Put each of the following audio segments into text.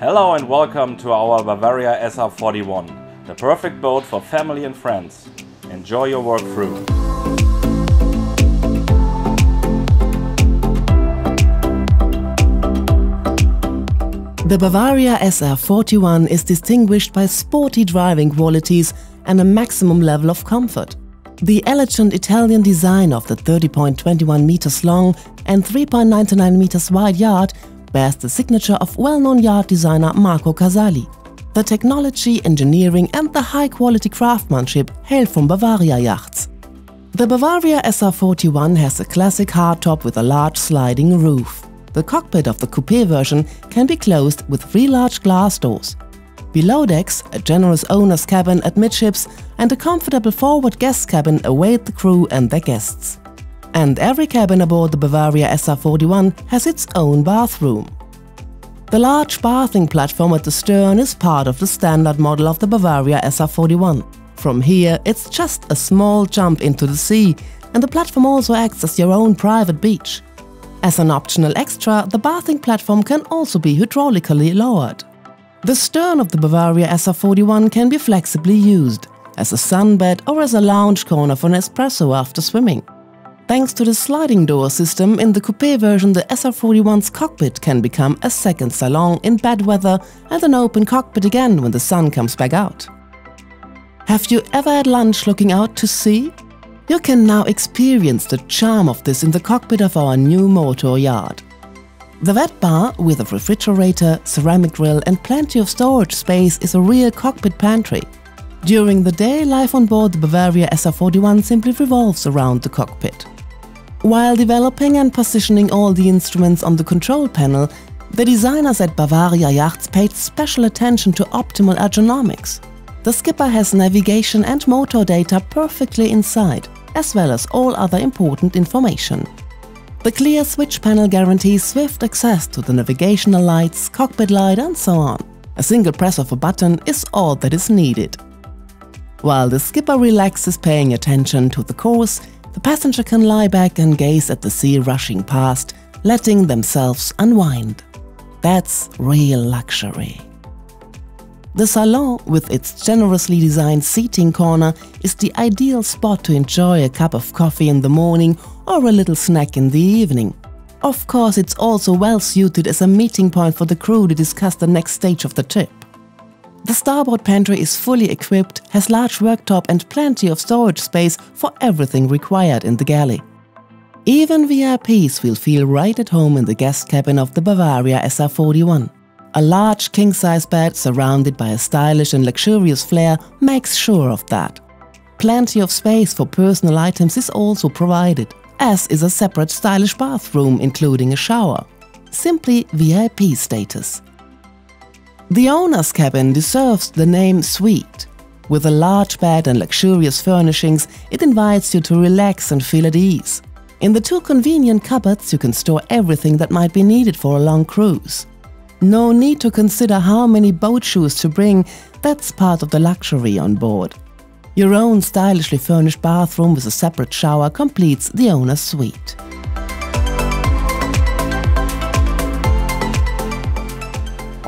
Hello and welcome to our Bavaria SR41, the perfect boat for family and friends. Enjoy your work through. The Bavaria SR41 is distinguished by sporty driving qualities and a maximum level of comfort. The elegant Italian design of the 30.21 meters long and 3.99 meters wide yacht bears the signature of well-known yacht designer Marco Casali. The technology, engineering and the high-quality craftsmanship hail from Bavaria yachts. The Bavaria SR41 has a classic hardtop with a large sliding roof. The cockpit of the coupe version can be closed with three large glass doors. Below decks, a generous owner's cabin amidships and a comfortable forward guest cabin await the crew and their guests. And every cabin aboard the Bavaria SR41 has its own bathroom. The large bathing platform at the stern is part of the standard model of the Bavaria SR41. From here, it's just a small jump into the sea, and the platform also acts as your own private beach. As an optional extra, the bathing platform can also be hydraulically lowered. The stern of the Bavaria SR41 can be flexibly used, as a sunbed or as a lounge corner for an espresso after swimming. Thanks to the sliding door system in the coupe version, the SR41's cockpit can become a second salon in bad weather and an open cockpit again when the sun comes back out. Have you ever had lunch looking out to sea? You can now experience the charm of this in the cockpit of our new motor yacht. The wet bar, with a refrigerator, ceramic grill and plenty of storage space is a real cockpit pantry. During the day, life on board the Bavaria SR41 simply revolves around the cockpit. While developing and positioning all the instruments on the control panel, the designers at Bavaria Yachts paid special attention to optimal ergonomics. The skipper has navigation and motor data perfectly inside, as well as all other important information. The clear switch panel guarantees swift access to the navigational lights, cockpit light and so on. A single press of a button is all that is needed. While the skipper relaxes paying attention to the course, the passenger can lie back and gaze at the sea rushing past, letting themselves unwind. That's real luxury. The salon, with its generously designed seating corner, is the ideal spot to enjoy a cup of coffee in the morning or a little snack in the evening. Of course, it's also well suited as a meeting point for the crew to discuss the next stage of the trip. The starboard pantry is fully equipped, has large worktop and plenty of storage space for everything required in the galley. Even VIPs will feel right at home in the guest cabin of the Bavaria SR41. A large king-size bed surrounded by a stylish and luxurious flair makes sure of that. Plenty of space for personal items is also provided, as is a separate stylish bathroom including a shower. Simply VIP status. The owner's cabin deserves the name suite. With a large bed and luxurious furnishings, it invites you to relax and feel at ease. In the two convenient cupboards, you can store everything that might be needed for a long cruise. No need to consider how many boat shoes to bring, that's part of the luxury on board. Your own stylishly furnished bathroom with a separate shower completes the owner's suite.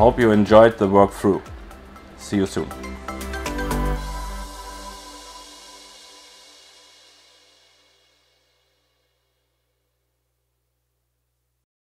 Hope you enjoyed the work through. See you soon.